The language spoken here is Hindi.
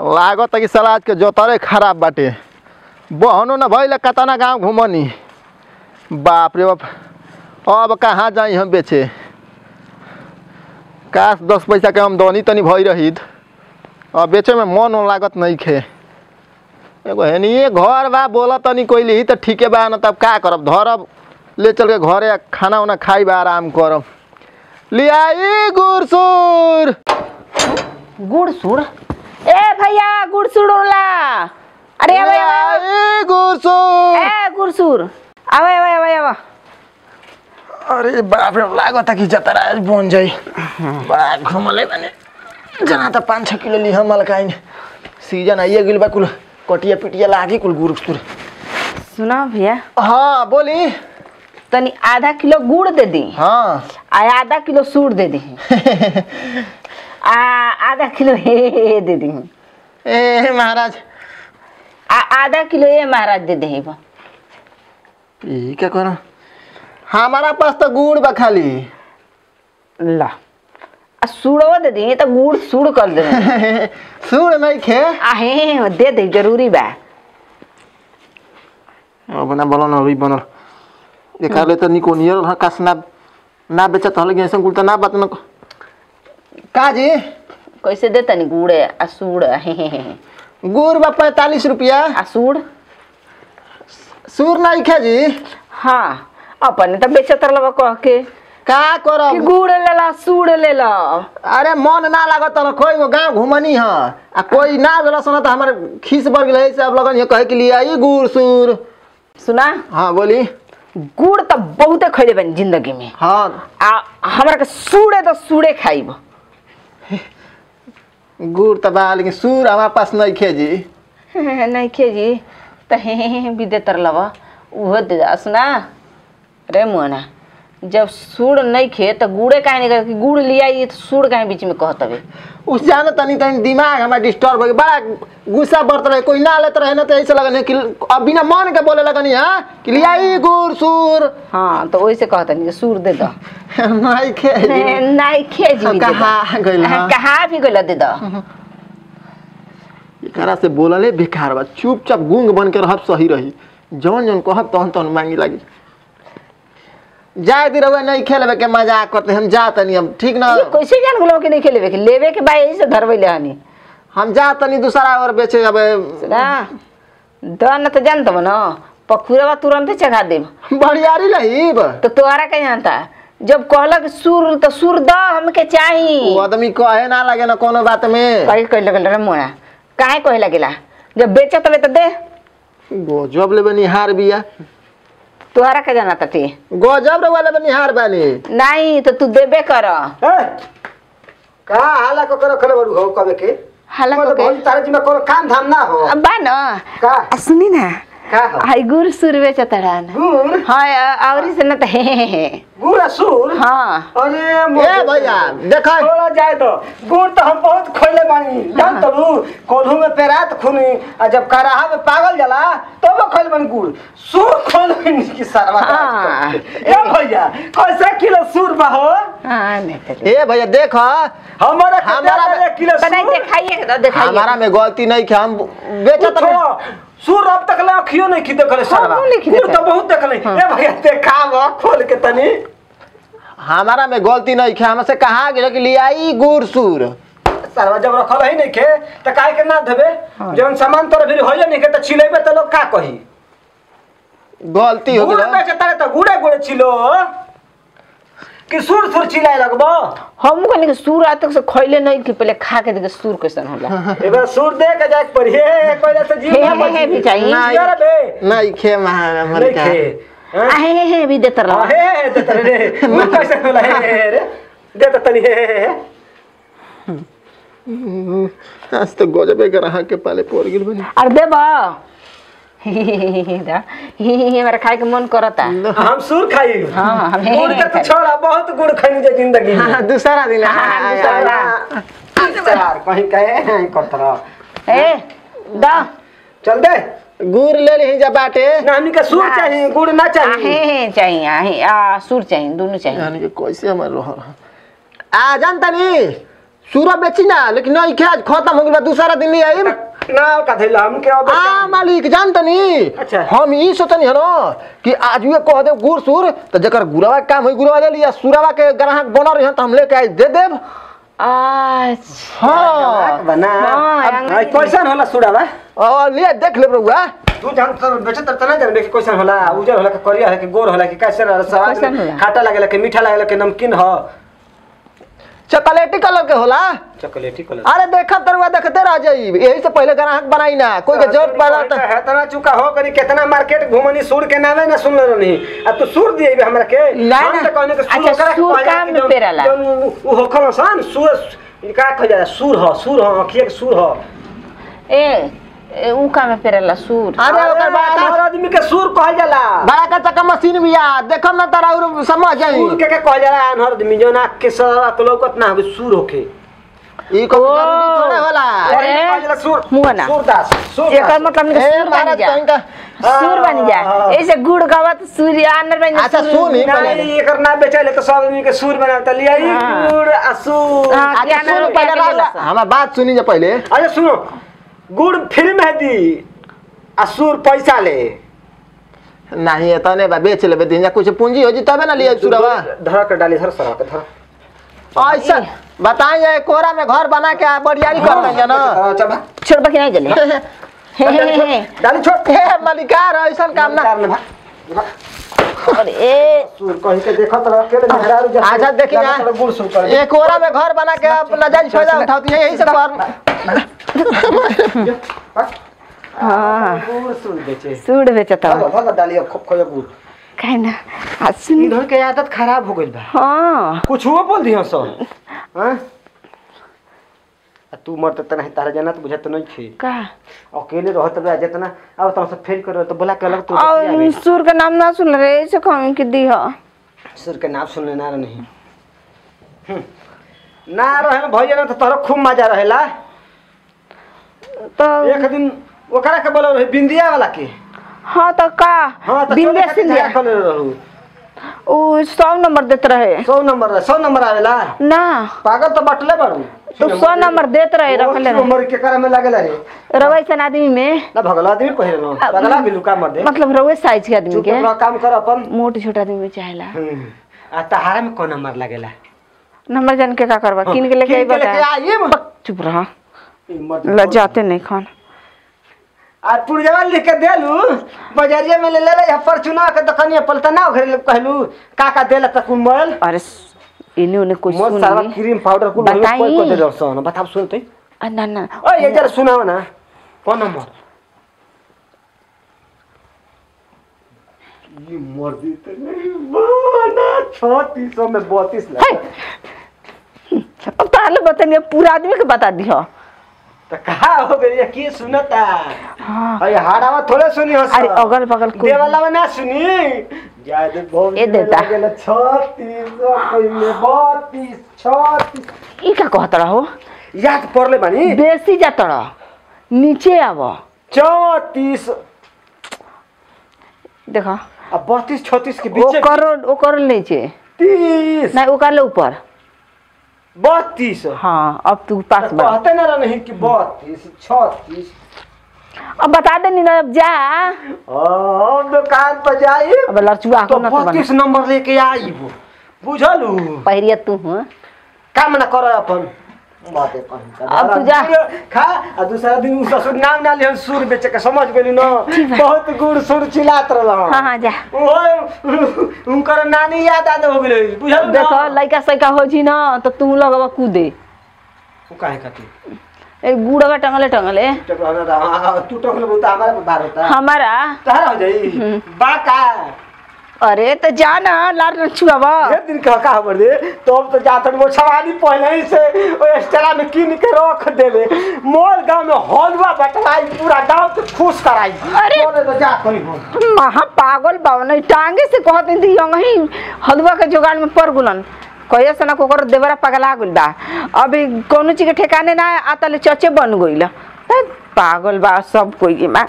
लागत कि साला के जोतरे खराब बाटे। बहनो न भइल कतना गाँव घुमनी। बाप रे बाप, अब कहाँ जाई हम बेचे? काश दस पैसा के आमदनी तनी भई रही अब बेचे में मन लागत नहीं खे एगो हेनिए घर बा, बोला तनी कोई ली तो ठीके बा न, तब का करब? धरब, ले चल के घरे खाना उना खाई बा, आराम करब। लियाई गुरसुर। गुड़ सुड़ ए भैया गुड़ उड़ला। अरे आवे लियाई गुरसुर ए गुड़ सुड़ आवे आवे आवे आवे। अरे बाप रे लागत कि जतरा आज बन जाई। बड़ा घुमले बने। जना त पाँच छ किलो लिह मलकाइन सीज़न आइए गिल बा कुल। कटिया पिटिया लागी कुल गुरुसुर सुना भैया। हाँ बोली। तनी आधा किलो गुड़ दे दी। हाँ। आधा किलो सूट दे दी। आधा किलो हे दे दी ए महाराज। आधा किलो ये महाराज दे दे क्या करा। हमारा पास तो गुड़ बा खाली। ला। आ दे दी तो गुड़ सूड़ कर दे। सुन नहीं खे। आहे दे दे ज़रूरी बा। अब ना बोलो ना अभी बनल एकाले त निको नियर ह कास ना ना बेचत हल गए कुल त ना बात न का जी कैसे दे तनी गुड़? आ सूड़ गुड़ बा पैंतालीस रुपया। आ सूड़ सूर नहीं खे जी? हाँ अपन तो बेचत रहलबा कह के। का कि करब गुड़ लेला सूड़ लेला। अरे मन ना लागत हल कोई वो गाँव घुमनी ह। आ कोई ना भेल सन त हमर खीस बढ़ गेल से अब लगन ये कहे के लिए आई गुड़ सूर। सुना? हाँ बोली। गुड़ तो बहुते खैले बनी ज़िंदगी में। हाँ। आ हमरा के सूड़े तो सूड़े खाइब। गुड़ त बा सूर हमारे पास नहीं खे जी। नहीं खेजी तो हे हे हे भी लवा। उहो दे जा, सुना? रे मोना जब सूड़ नहीं खे तो गुड़े काहे नहीं कर गुड़ लिया ये तो सूड़ काहे बीच में कहत हवे? उस जाने तनी तनी दिमाग हमारा डिस्टर्ब हो गया। बड़ा गुस्सा बढ़ता रहे कोई ना लेते रहे ना तो ऐसे लगन है कि अब बिना मन के बोले लगन हाँ कि लिया आई गुड़ सूर हाँ तो वैसे कहत नहीं जे सूड़ दे दो। नहीं खे नहीं दे दो। कहाँ गइल हाँ? कहाँ भी गइल दे दो। एकरा से बोलले बेकार बा चुपचाप गूंग बन के रहब सही रही। जौन जौन कहब तहन तहन मांगी लागी। जाए दी रहुआ नहीं खेलबे के मज़ाक करते हम जा तनी अब ठीक ना? ये कैसे जान गुलो के नहीं खेलेबे के? लेवे के बा यही से धरबैले हनी हम जा तनी दूसरा और बेचे अब ना दन तो जानत हो ना पखुरवा तुरंत चढ़ा देब बढ़ियारी रहीब तो तोहरा के जानता जब कहलक सुर तो सुर द हमके चाही। वो आदमी कहे ना लगे ना कोनो बात में। कही कह लगल रे मोना काहे कहे लगेला? जब बेचत हवे तो दे। गजब ले बनिहार बिया। तोहरा के जाना तटी गजब रे वाले बनिहार बानी। नहीं तो तू देबे कर। का हाला को करो खले बड़ू हो कबे के? हाला को के? भौजी तारे जी में कोनो काम धाम ना हो। अब बा ना। का? सुनी ना का हो आई गुड़ सुर बेचत रहन गुड़ हाँ आवरी से न तो हे हे हे गुड़ असुर हाँ अरे ए भैया देखा थोड़ा जाए तो गुड़ तो हम बहुत खोले बानी जान तो कोल्हू में पेरात खुनी आ जब कराहा में पागल जाला तब तो खोले बानी गुड़ सूर खोल बानी की सरवा हाँ। ए भैया कैसे किलो सूर बा हो नहीं ए भैया देख हमारा हमारा किलो बनाई सूर दिखाइए तो दिखाइए हमारा में गलती नहीं खे हम बेचत रहे सूर अब तक ले अखियो नहीं खी देखले गुड़ देखले। तो बहुत देखले ए भैया देखाव खोल के तनी। हमारा में गलती नहीं खे हमसे कहा गेल कि लियाई गुड़ सूर। सरवा जब रखल ही नहीं खे त काहे के ना देबे? जवन सामान तोरा भी होइए नहीं के त छिलेबे त लोग का कही? गलती हो गेल। त गुड़े गुड़े छिलो। कि सूर सूर चिल्लाए लगबो। हम कहने के सूर आज तक से खैले नहीं कि पहले खा के देखे सूर कैसन होला। एबे सूर दे के जाके पड़ी। हे कोइला से जीव हे, ना हे, हे भी चाहिए। नहीं। नहीं खे महा नहीं खे। हैं? आ, हे? हे हे भी देतर हाँ, रहा। हे हे दे तरे रे वो कैसे बोला हे हे हे रे? दे त तनी हे हे हे। आज तो गजबे ग्राह के पाले पड़ गेल बनी। अरे देब हमारा खाए के मन करता। हम सूर खाई हाँ, हम गुड़ हे के तो। छोड़ा बहुत गुड़ खाई जे ज़िंदगी हाँ दूसरा दिन। हाँ, दूसरा यार कहीं कहे हैं करत रह ए दा। चल दे। गुड़ ले ली जा बाटे। ना हमनी के सूर चाहिए गुड़ ना चाहिए। हे हे चाहिए आ, हे आ सूर चाहिए दोनों चाहिए। यानी कि कैसे हमारे रह आ जान तनी। सूरा बेची ना लेकिन नहीं खे खत्म हो बा दूसरा दिन ले आई ना का धैला हम के अब आ मालिक जान तनी अच्छा। हम ई सोचनी है ना कि आज ये कह दे गुड़ सुर तो जकर काम है ले लिया सुरवा के ग्राहक बनल रही तो हम लेके आई दे देब। अच्छा हाँ। बना। हाँ, अब आँगन आई कैसन होला सुडावा और ले देख ले रहुआ तू जान तो बेचे त ना जान कि कैसन होला? उजर होला कि करिया है कि गोर होला कि कैसन होला? स्वाद कैसन में होला? खाटा लागेला कि मीठा लागेला कि नमकीन ह? चॉकलेटी कलर के होला? चॉकलेटी कलर। अरे देखा तरुआ देखते रह जाई यही से पहले ग्राहक बनाई ना। कोई के ज़रूरत पड़ा तो है तना चुका हो करी कितना मार्केट घुमनी सूर के नामे ना सुन नहीं आ तू सूर दिए बे हमरा के। ना, ना। तो कहने के सूर अच्छा, ओकरा के सूर काम में पेराला। उ होखल सन सूर का कह जाला? सूर ह सूर ह अखिए के सूर ह। ए ए, ऊ का में पेरेला सूर। अरे ओकर बाद हर आदमी के सूर कहल जाला। बड़ा भी आ देखम ना तारा और समझ जाई सूर के के कहल जाला अनहर आदमी जौन आँख के सर लौकत ना हो सूर होखे ई को ज़रूरी थोड़े होला अरे, सूर मुँह ना। सूरदास सूरदास एकर मतलब ए सूर बन जा कहीं सूर बन जा हाँ। ऐसे गुड़ गावत सूर्य आनर बन जा अच्छा, सूर- ही। नहीं एकर ना बेचले तो सब आदमी के सूर बनावता लिया ई हाँ। गुड़ आ सूर। हाँ। अच्छा किराना पहले हमार बात सुनी जा पहले। अच्छा सुनो गुड़ फ्री में दी आ सूर पैसा ले। नहीं है तने बा बेच लेबे दिन कुछ पूंजी हो जी तबे ना लिए सुरवा धर के डाली धर सरा के धर ऐसा बताएँ ये कोरा में घर बना के बढ़ियारी कर देंगे ना? अच्छा छोड़ बाकी नहीं जले। हे हे हे हे डाली छोड़। हे मलिकार ऐसा काम ना। कार। और ए। सूर कहीं के देखत रह के मेहरारू जैसे अच्छा देखी ना कर ये कोरा में घर बना के अपना जायज़ फ़ायदा उठाती है यही से कर। हाँ गुड़ बेचे सूर बेचत धर धर डाली खूब खोया गुड़ काहे ना? आ सुन इधर के आदत खराब हो गइल बा। हाँ। कुछ हुआ बोल दियो सब हाँ? तू मरत तना तारा जानत बुझत नहीं छी का? अकेले रहत बा जितना। अब तुम सब फेल करो तो बोला के अलग तो और सूर का नाम ना सुन रहे ऐसे कहीं कि दी हो? सर के नाम सुनले ना नहीं। हम्म। ना रहे भैया ना तो तोहरा खूब मज़ा रहेला। तो एक दिन ओकरा के बोलो रहे बिंदिया वाला के। हाँ तो का? हाँ तो बिंदे चले सिंधिया कहले रहू। उ सौ नंबर देते रहे। सौ नंबर रहे सौ नंबर आवेला? ना। पागल तो बटले बाड़ू तो सौ नंबर देते रहे रखले रहे। नंबर के करे में लागेला रे रवैसन आदमी में ना भगला आदमी पहिरे न पगला भी लुका मर दे। मतलब रवे साइज़ के आदमी के। रह काम कर अपन। मोट छोटा आदमी में चाहेला। हम्म। आ तहारा में कौन नंबर लागेला? नंबर जान के का करबा? किन के लेके किन के लेके म। बक, चुप रहा। मर्द- लजाते नहीं खान। आ पुरजवा लिख के देलू। बजरिया में ले ले ले परचुना के दुकानिया पलतना घरे कहलू का का देला तक मोबाइल अरे इन्हें उन्हें कुछ मोर सुन सारा क्रीम पाउडर कुल। कोई को दे दर्शन बताओ सुन तई आ, ना ना। ओ ये जरा सुनाओ ना। कौन नंबर ये मर्दी तो नहीं बना छत्तीस सौ में बत्तीस है। अब पहले बताइए पूरा आदमी के बता दियो तो कहा हो गई? ये की सुनता हाँ। अरे हाड़ावा थोड़े सुनी हो अरे अगल बगल कुछ देवाला में ना सुनी। जायद बहुत ए देता। छत्तीस सौ कोई में बत्तीस छत्तीस। ई का कहत रहो? याद पड़ले बानी? बेसी जात रहो। नीचे आव। चौतीस देखो। अब बत्तीस छत्तीस के बीच ओकर ओकर नीचे। तीस। नहीं ओकर ले ऊपर। बत्तीस। हाँ अब तू पास तो कहते ना नहीं कि बत्तीस छत्तीस। अब बता दे नी ना अब जा। हम दुकान पर जाई अब लड़चुआ तो को ना तो बत्तीस नंबर लेके आई वो बुझलू? पहिरिया तू हूँ। काम ना कर अपन। अब तू जा। खा। आ दूसरा दिन उ ससुर नाम ना लिहन सूर बेचे के समझ गेली न। बहुत गुड़ सुर चिल्लात रहल। हाँ हाँ जा। ओए उनकर नानी याद आद हो गेलै बुझल देखो लइका सैका हो जी ना तो तू लगवा कूदे। काहे खातिर? ए गुड़वा टंगले टंगले। टकराना तू टकले बहुत हमारे बार होता। हमारा? तहरा हो जाई। बाका। अरे तो जा ना लार छुआवा ये दिन का का हमर दे तो अब तो जातन वो छवानी पहले ही से ओ एक्स्ट्रा में के रख देले। मोर गाँव में हलवा बटवाई पूरा गाँव के खुश कराई। अरे! तो जा कहीं हो महा पागल बावन टांगे से कहत थी यही हलवा के जुगाड़ में पड़ गुलन। कहिया से ना कोकर देवरा पगला गुल बा। अभी कोनो चीज़ के ठिकाने ना आता ले चचे बन गइल। पागल बा सब कोई के माँ।